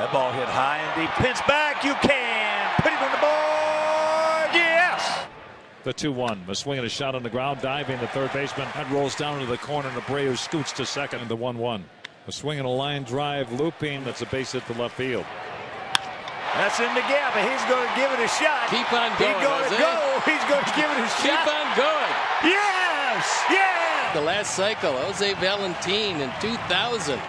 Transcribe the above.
That ball hit high and deep. Pence back. You can put it on the board. Yes. The 2 1. A swing and a shot on the ground, diving the third baseman. That rolls down into the corner, and Abreu scoots to second in the 1 1. A swing and a line drive looping. That's a base hit to left field. That's in the gap, and he's going to give it a shot. Keep on going. He's going to go. He's going to give it a Keep on going. Yes. Yes. The last cycle, Jose Valentin in 2000.